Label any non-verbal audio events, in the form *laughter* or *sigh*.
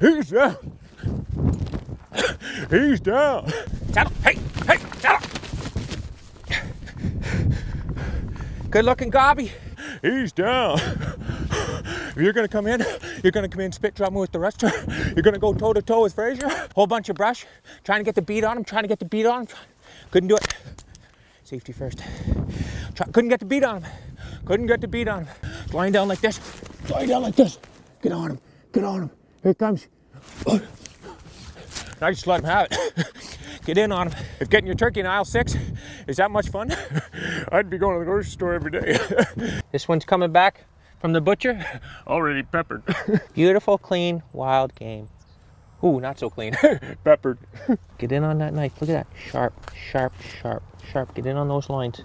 He's down. He's down. Saddle. Hey, hey, saddle. Good looking gobby. He's down. If you're gonna come in, you're gonna come in spit drumming with the rest of You're gonna go toe to toe with Frazier. Whole bunch of brush. Trying to get the beat on him, trying to get the beat on him. Couldn't do it. Safety first. Try, couldn't get the beat on him. Couldn't get the beat on him. Lying down like this. Lying down like this. Get on him. Get on him. Here it comes. I just let him have it. *laughs* Get in on him. If getting your turkey in aisle six is that much fun, *laughs* I'd be going to the grocery store every day. *laughs* this one's coming back from the butcher. Already peppered. Beautiful, clean, wild game. Ooh, not so clean. peppered. Get in on that knife. Look at that. Sharp, sharp, sharp, sharp. Get in on those lines.